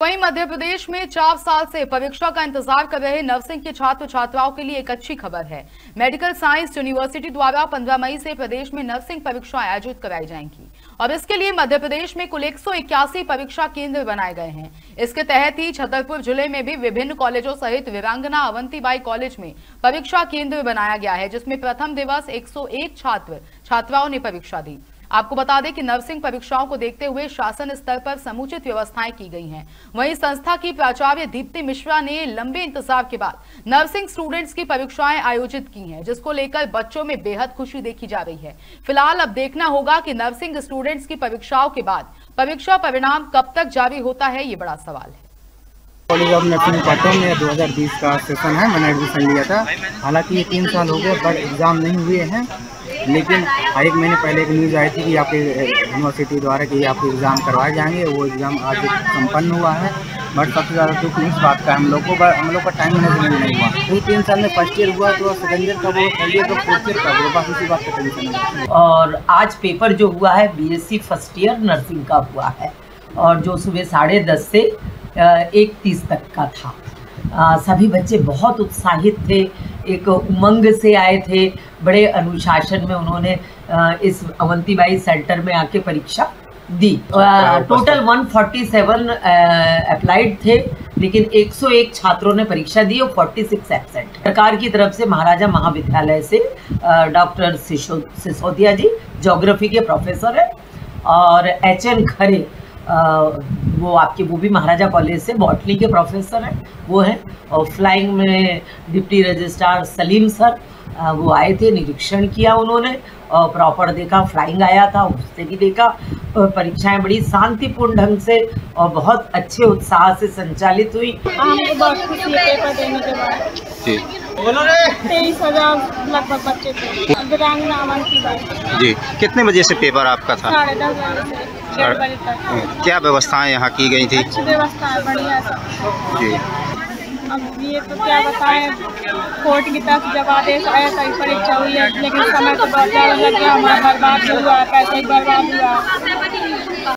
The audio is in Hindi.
वहीं मध्य प्रदेश में चार साल से परीक्षा का इंतज़ार कर रहे नर्सिंग के छात्र छात्राओं के लिए एक अच्छी खबर है। मेडिकल साइंस यूनिवर्सिटी द्वारा 15 मई से प्रदेश में नर्सिंग परीक्षाएँ आयोजित कराई जाएँगी। और इसके लिए मध्य प्रदेश में कुल एक सौ इक्यासी परीक्षा केंद्र बनाए गए हैं। इसके तहत ही छतरपुर ज़िले में भी विभिन्न कॉलेजों सहित वीरांगना अवंतीबाई कॉलेज में परीक्षा केंद्र बनाया गया है, जिसमें प्रथम दिवस एक छात्र छात्राओं ने परीक्षा दी। आपको बता दें कि नर्सिंग परीक्षाओं को देखते हुए शासन स्तर पर समुचित व्यवस्थाएँ की गई हैं। वहीं संस्था की प्राचार्य दीप्ति मिश्रा ने लंबे इंतज़ार के बाद नर्सिंग स्टूडेंट्स की परीक्षाएँ आयोजित की हैं, जिसको लेकर बच्चों में बेहद खुशी देखी जा रही है। फ़िलहाल अब देखना होगा कि नर्सिंग स्टूडेंट्स की परीक्षाओं के बाद परीक्षा परिणाम कब तक जारी होता है, ये बड़ा सवाल है। कॉलेज ऑफ़ नर्सिंग पाटन में 2020 का सेशन है मैंने एडमिशन लिया था हालाँकि ये तीन साल हो गए पर एग्ज़ाम नहीं हुए हैं। लेकिन एक महीने पहले एक न्यूज़ आई थी कि आपके यूनिवर्सिटी द्वारा कि आपके एग्ज़ाम करवाए जाएँगे वो एग्ज़ाम आज संपन्न हुआ है। बट सबसे ज़्यादा दुख इस बात का हम लोग को हम लोग का टाइम मैनेजमेंट नहीं हुआ। ये तीन साल में फ़र्स्ट ईयर हुआ तो सेकेंड ईयर कब हुआ थर्ड ईयर फोर्थ ईयर कब हुआ बस इसी बात का टेंशन और आज पेपर जो हुआ है बीएससी फ़र्स्ट ईयर नर्सिंग का हुआ है। और जो सुबह साढ़े दस से एक तीस तक का था। आ, सभी बच्चे बहुत उत्साहित थे एक उमंग से आए थे। बड़े अनुशासन में उन्होंने इस अवंतीबाई सेंटर में आके परीक्षा दी। टोटल 147 अप्लाइड थे लेकिन 101 छात्रों ने परीक्षा दी और 46 एबसेंट सरकार की तरफ़ से महाराजा महाविद्यालय से डॉक्टर सिसोदिया जी ज्योग्राफी के प्रोफेसर है और एच एन खरे वो आपके वो भी महाराजा कॉलेज से बॉटनी के प्रोफेसर हैं वो हैं। और फ्लाइंग में डिप्टी रजिस्ट्रार सलीम सर वो आए थे निरीक्षण किया उन्होंने और प्रॉपर देखा फ्लाइंग आया था उससे भी देखा। परीक्षाएँ बड़ी शांतिपूर्ण ढंग से और बहुत अच्छे उत्साह से संचालित हुई। हमको बहुत खुशी है पेपर देने के बाद। तेईस हज़ार लगभग बच्चे थे। जी। कितने बजे से पेपर आपका था? साढ़े दस बजे क्या व्यवस्थाएँ यहाँ की गई थी? अच्छी व्यवस्था है बढ़िया जी। अब ये तो क्या बताएँ कोर्ट की तरफ़ जब आदेश आया था परीक्षा हुई है लेकिन समय तो बहुत ज़्यादा लग गया हमारा बर्बाद हुआ पैसे बर्बाद हुआ।